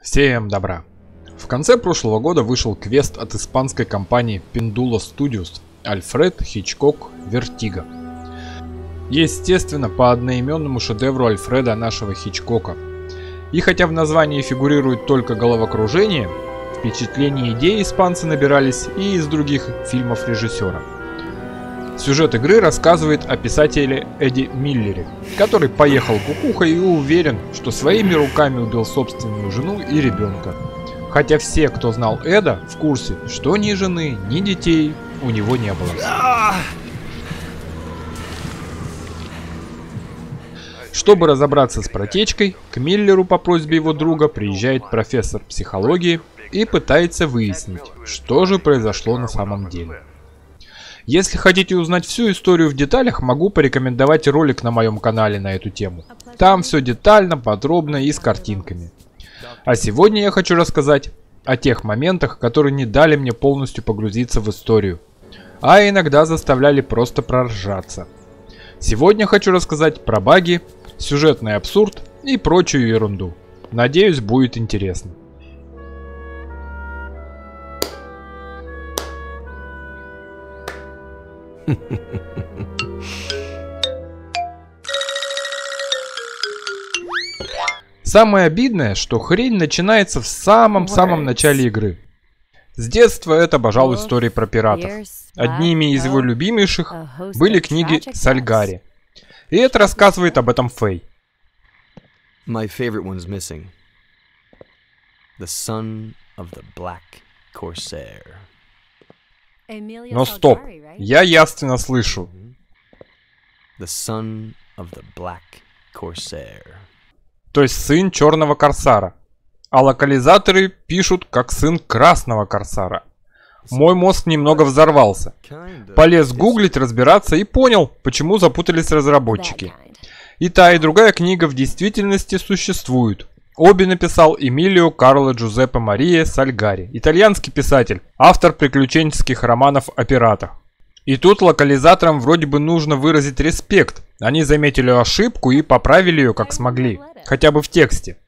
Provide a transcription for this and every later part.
Всем добра! В конце прошлого года вышел квест от испанской компании Pendulo Studios Альфред Хичкок Vertigo. Естественно, по одноименному шедевру Альфреда нашего Хичкока. И хотя в названии фигурирует только головокружение, впечатления и идеи испанцы набирались и из других фильмов режиссера. Сюжет игры рассказывает о писателе Эдди Миллере, который поехал кукухой и уверен, что своими руками убил собственную жену и ребенка. Хотя все, кто знал Эда, в курсе, что ни жены, ни детей у него не было. Чтобы разобраться с протечкой, к Миллеру по просьбе его друга приезжает профессор психологии и пытается выяснить, что же произошло на самом деле. Если хотите узнать всю историю в деталях, могу порекомендовать ролик на моем канале на эту тему. Там все детально, подробно и с картинками. А сегодня я хочу рассказать о тех моментах, которые не дали мне полностью погрузиться в историю, а иногда заставляли просто проржаться. Сегодня хочу рассказать про баги, сюжетный абсурд и прочую ерунду. Надеюсь, будет интересно. Самое обидное, что хрень начинается в самом-самом начале игры. С детства это обожал истории про пиратов. Одними из его любимейших были книги Сальгари. И это рассказывает об этом Фэй. My favorite one's missing. The son of the black corsair. Но стоп, я явственно слышу. The son of the black corsair. То есть сын черного корсара. А локализаторы пишут как сын красного корсара. Мой мозг немного взорвался. Полез гуглить, разбираться и понял, почему запутались разработчики. И та, и другая книга в действительности существуют. Обе написал Эмилио Карло Джузеппе Мария Сальгари, итальянский писатель, автор приключенческих романов о пиратах. И тут локализаторам вроде бы нужно выразить респект. Они заметили ошибку и поправили ее как смогли, хотя бы в тексте.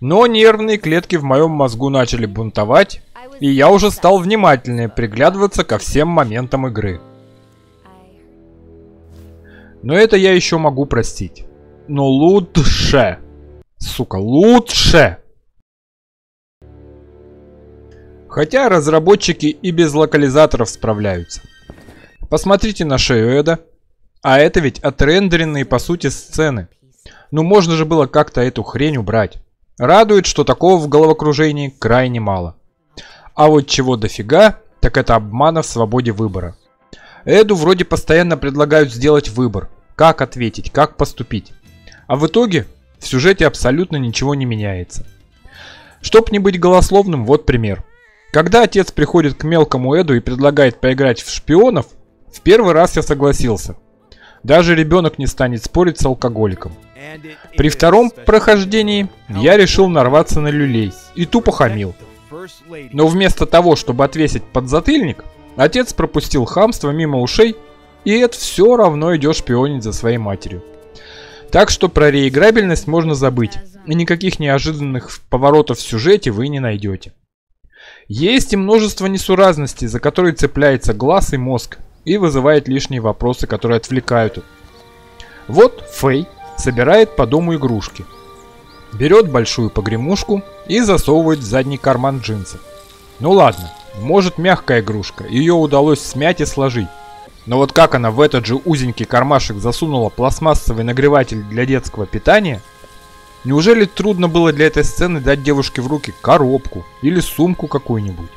Но нервные клетки в моем мозгу начали бунтовать, и я уже стал внимательнее приглядываться ко всем моментам игры. Но это я еще могу простить. Но лучше Сука, лучше! Хотя разработчики и без локализаторов справляются. Посмотрите на шею Эда. А это ведь отрендеренные по сути сцены. Ну можно же было как-то эту хрень убрать. Радует, что такого в головокружении крайне мало. А вот чего дофига, так это обмана в свободе выбора. Эду вроде постоянно предлагают сделать выбор. Как ответить, как поступить. А в итоге в сюжете абсолютно ничего не меняется. Чтоб не быть голословным, вот пример. Когда отец приходит к мелкому Эду и предлагает поиграть в шпионов, в первый раз я согласился. Даже ребенок не станет спорить с алкоголиком. При втором прохождении я решил нарваться на люлей и тупо хамил. Но вместо того, чтобы отвесить подзатыльник, отец пропустил хамство мимо ушей, и это все равно идет шпионить за своей матерью. Так что про реиграбельность можно забыть, и никаких неожиданных поворотов в сюжете вы не найдете. Есть и множество несуразностей, за которые цепляется глаз и мозг, и вызывает лишние вопросы, которые отвлекают. Вот Фэй собирает по дому игрушки. Берет большую погремушку и засовывает в задний карман джинсов. Ну ладно, может мягкая игрушка, ее удалось смять и сложить. Но вот как она в этот же узенький кармашек засунула пластмассовый нагреватель для детского питания? Неужели трудно было для этой сцены дать девушке в руки коробку или сумку какую-нибудь?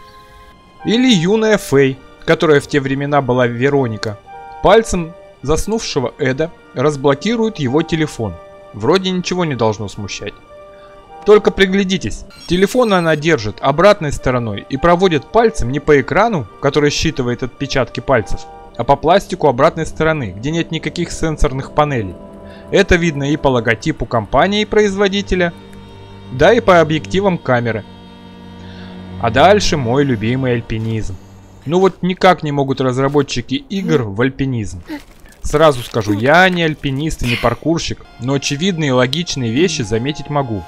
Или юная Фэй, которая в те времена была Вероника, пальцем заснувшего Эда разблокирует его телефон. Вроде ничего не должно смущать. Только приглядитесь, телефон она держит обратной стороной и проводит пальцем не по экрану, который считывает отпечатки пальцев, а по пластику обратной стороны, где нет никаких сенсорных панелей. Это видно и по логотипу компании производителя, да и по объективам камеры. А дальше мой любимый альпинизм. Ну вот никак не могут разработчики игр в альпинизм. Сразу скажу, я не альпинист и не паркурщик, но очевидные и логичные вещи заметить могу.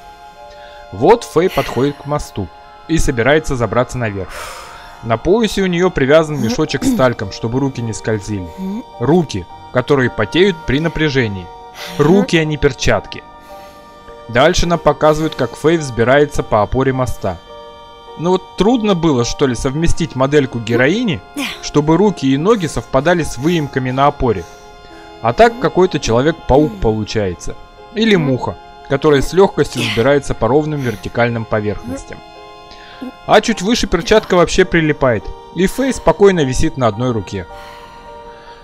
Вот Фэй подходит к мосту и собирается забраться наверх. На поясе у нее привязан мешочек с тальком, чтобы руки не скользили. Руки, которые потеют при напряжении. Руки, а не перчатки. Дальше нам показывают, как Фэй взбирается по опоре моста. Ну вот трудно было, что ли, совместить модельку героини, чтобы руки и ноги совпадали с выемками на опоре. А так какой-то человек-паук получается. Или муха, которая с легкостью взбирается по ровным вертикальным поверхностям. А чуть выше перчатка вообще прилипает, и Фэй спокойно висит на одной руке.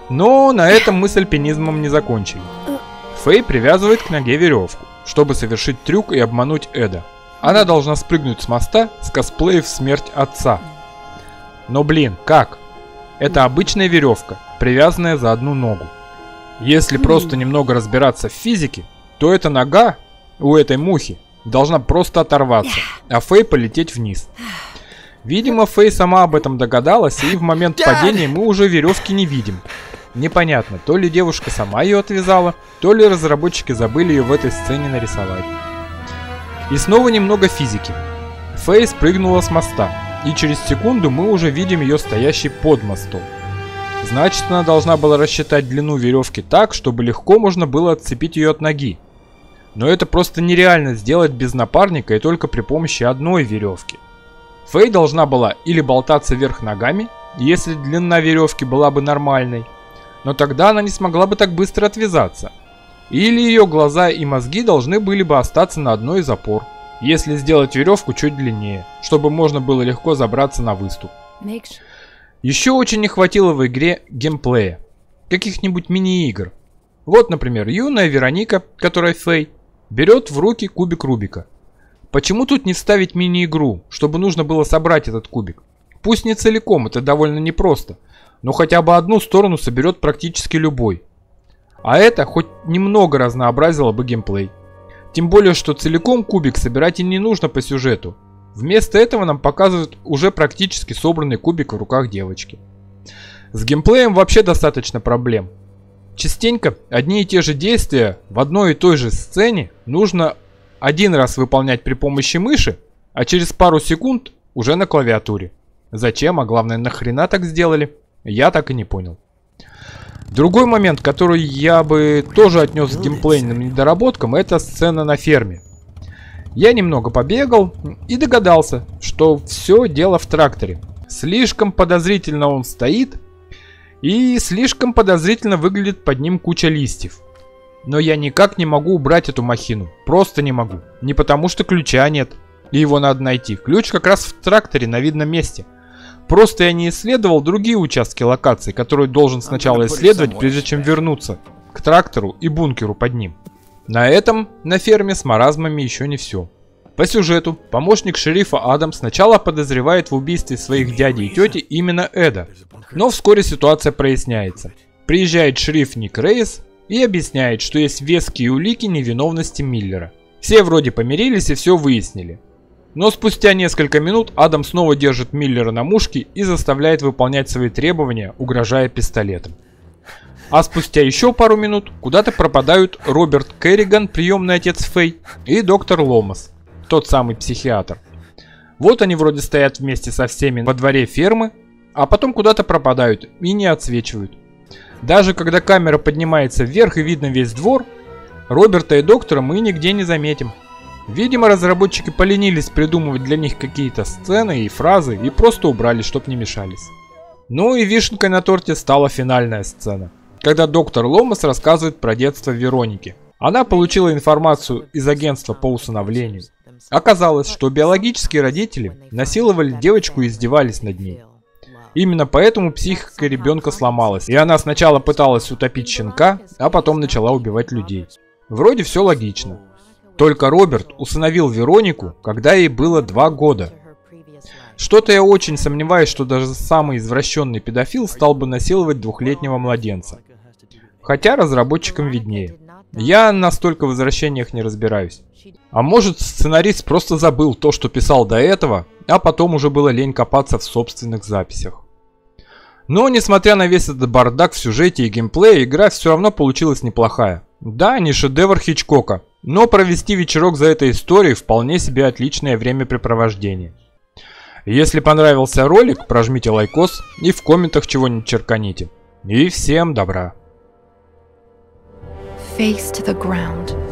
Но на этом мы с альпинизмом не закончили. Фэй привязывает к ноге веревку, чтобы совершить трюк и обмануть Эда. Она должна спрыгнуть с моста с косплеев «Смерть отца». Но блин, как? Это обычная веревка, привязанная за одну ногу. Если просто немного разбираться в физике, то эта нога у этой мухи должна просто оторваться, а Фэй полететь вниз. Видимо, Фэй сама об этом догадалась, и в момент падения мы уже веревки не видим. Непонятно, то ли девушка сама ее отвязала, то ли разработчики забыли ее в этой сцене нарисовать. И снова немного физики. Фэй спрыгнула с моста, и через секунду мы уже видим ее стоящей под мостом. Значит, она должна была рассчитать длину веревки так, чтобы легко можно было отцепить ее от ноги. Но это просто нереально сделать без напарника и только при помощи одной веревки. Фэй должна была или болтаться вверх ногами, если длина веревки была бы нормальной, но тогда она не смогла бы так быстро отвязаться. Или ее глаза и мозги должны были бы остаться на одной из опор, если сделать веревку чуть длиннее, чтобы можно было легко забраться на выступ. Еще очень не хватило в игре геймплея, каких-нибудь мини-игр. Вот, например, юная Вероника, которая Фэй, берет в руки кубик Рубика. Почему тут не вставить мини-игру, чтобы нужно было собрать этот кубик? Пусть не целиком, это довольно непросто, но хотя бы одну сторону соберет практически любой. А это хоть немного разнообразило бы геймплей. Тем более, что целиком кубик собирать и не нужно по сюжету. Вместо этого нам показывают уже практически собранный кубик в руках девочки. С геймплеем вообще достаточно проблем. Частенько одни и те же действия в одной и той же сцене нужно один раз выполнять при помощи мыши, а через пару секунд уже на клавиатуре. Зачем, а главное нахрена так сделали, я так и не понял. Другой момент, который я бы тоже отнес к геймплейным недоработкам, это сцена на ферме. Я немного побегал и догадался, что все дело в тракторе. Слишком подозрительно он стоит, и слишком подозрительно выглядит под ним куча листьев. Но я никак не могу убрать эту махину. Просто не могу. Не потому что ключа нет. И его надо найти. Ключ как раз в тракторе на видном месте. Просто я не исследовал другие участки локации, которые должен сначала исследовать, прежде чем вернуться к трактору и бункеру под ним. На этом на ферме с маразмами еще не все. По сюжету, помощник шерифа Адам сначала подозревает в убийстве своих дяди и тети именно Эда. Но вскоре ситуация проясняется. Приезжает шериф Ник Рейс и объясняет, что есть веские улики невиновности Миллера. Все вроде помирились и все выяснили. Но спустя несколько минут Адам снова держит Миллера на мушке и заставляет выполнять свои требования, угрожая пистолетом. А спустя еще пару минут куда-то пропадают Роберт Керриган, приемный отец Фэй, и доктор Ломас, тот самый психиатр. Вот они вроде стоят вместе со всеми во дворе фермы, а потом куда-то пропадают и не отсвечивают. Даже когда камера поднимается вверх и видно весь двор, Роберта и доктора мы нигде не заметим. Видимо, разработчики поленились придумывать для них какие-то сцены и фразы и просто убрали, чтоб не мешались. Ну и вишенкой на торте стала финальная сцена, когда доктор Ломас рассказывает про детство Вероники. Она получила информацию из агентства по усыновлению. Оказалось, что биологические родители насиловали девочку и издевались над ней. Именно поэтому психика ребенка сломалась, и она сначала пыталась утопить щенка, а потом начала убивать людей. Вроде все логично. Только Роберт усыновил Веронику, когда ей было два года. Что-то я очень сомневаюсь, что даже самый извращенный педофил стал бы насиловать двухлетнего младенца. Хотя разработчикам виднее. Я настолько в возвращениях не разбираюсь. А может сценарист просто забыл то, что писал до этого, а потом уже было лень копаться в собственных записях. Но несмотря на весь этот бардак в сюжете и геймплее, игра все равно получилась неплохая. Да, не шедевр Хичкока, Но провести вечерок за этой историей вполне себе отличное времяпрепровождение. Если понравился ролик, прожмите лайкос и в комментах чего-нибудь черканите. И всем добра! Face to the ground.